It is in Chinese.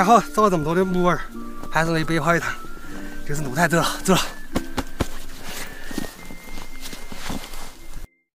还好找了这么多的木耳还是没白跑一趟就是路太陡了走了